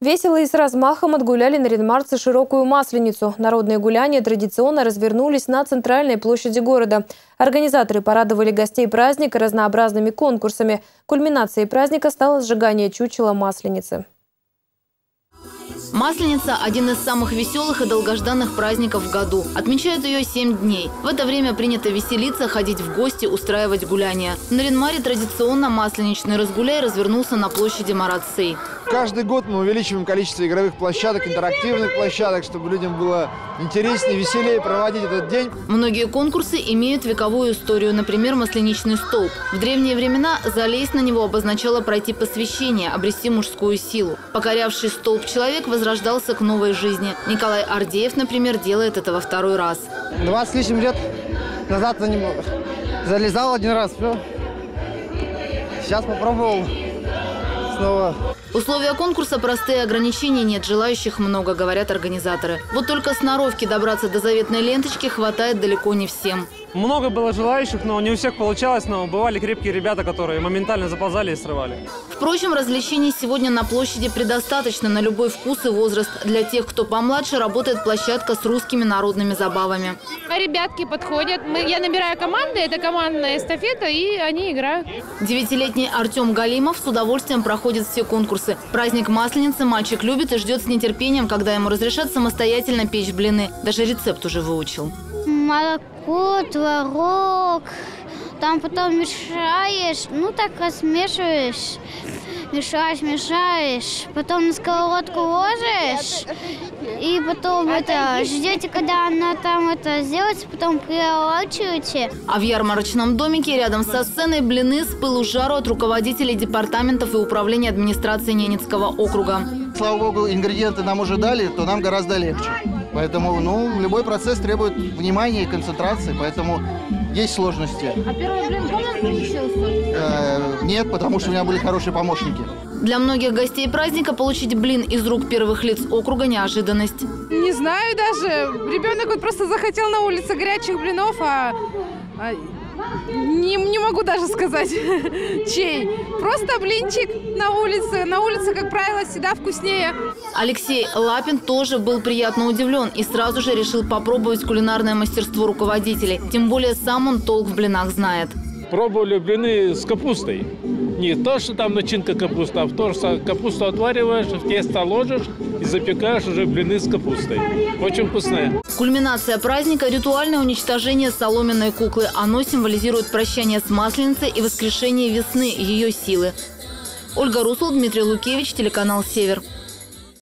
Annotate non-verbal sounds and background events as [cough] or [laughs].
Весело и с размахом отгуляли наринмарцы широкую масленицу. Народные гуляния традиционно развернулись на центральной площади города. Организаторы порадовали гостей праздника разнообразными конкурсами. Кульминацией праздника стало сжигание чучела масленицы. Масленица – один из самых веселых и долгожданных праздников в году. Отмечают ее 7 дней. В это время принято веселиться, ходить в гости, устраивать гуляния. На Ренмаре традиционно масленичный разгуляй развернулся на площади Маратсей. Каждый год мы увеличиваем количество игровых площадок, интерактивных площадок, чтобы людям было интереснее, веселее проводить этот день. Многие конкурсы имеют вековую историю, например, масленичный столб. В древние времена залезть на него обозначало пройти посвящение, обрести мужскую силу. Покорявший столб человек возрождался к новой жизни. Николай Ардеев, например, делает это во второй раз. 20 с лишним лет назад за ним залезал один раз, все. Сейчас попробовал снова. Условия конкурса простые, ограничений нет, желающих много, говорят организаторы. Вот только сноровки добраться до заветной ленточки хватает далеко не всем. Много было желающих, но не у всех получалось, но бывали крепкие ребята, которые моментально заползали и срывали. Впрочем, развлечений сегодня на площади предостаточно на любой вкус и возраст. Для тех, кто помладше, работает площадка с русскими народными забавами. А ребятки подходят. Мы, я набираю команды, это командная эстафета, и они играют. Девятилетний Артем Галимов с удовольствием проходит все конкурсы. Праздник Масленицы мальчик любит и ждет с нетерпением, когда ему разрешат самостоятельно печь блины. Даже рецепт уже выучил молоко, творог, там потом мешаешь, ну так смешиваешь, мешаешь, мешаешь, потом на сковородку ложишь, и потом это ждете, когда она там это сделается, потом переворачиваете. А в ярмарочном домике рядом со сценой блины с пылу жару от руководителей департаментов и управления администрации Ненецкого округа. Слава богу, ингредиенты нам уже дали, то нам гораздо легче. Поэтому, ну, любой процесс требует внимания и концентрации, поэтому есть сложности. А первый блин помнишь, получился? Э, нет, потому что у меня были хорошие помощники. Для многих гостей праздника получить блин из рук первых лиц округа – неожиданность. Не знаю даже. Ребенок вот просто захотел на улице горячих блинов, а, а не, не могу даже сказать, [laughs] чей. Просто блинчик на улице. На улице, как правило, всегда вкуснее. Алексей Лапин тоже был приятно удивлен и сразу же решил попробовать кулинарное мастерство руководителей. Тем более сам он толк в блинах знает. Пробовали блины с капустой. Не то, что там начинка капуста, а то, что капусту отвариваешь, в тесто ложишь и запекаешь уже блины с капустой. Очень вкусная. Кульминация праздника – ритуальное уничтожение соломенной куклы. Оно символизирует прощание с Масленицей и воскрешение весны, ее силы. Ольга Русул, Дмитрий Лукевич, телеканал «Север».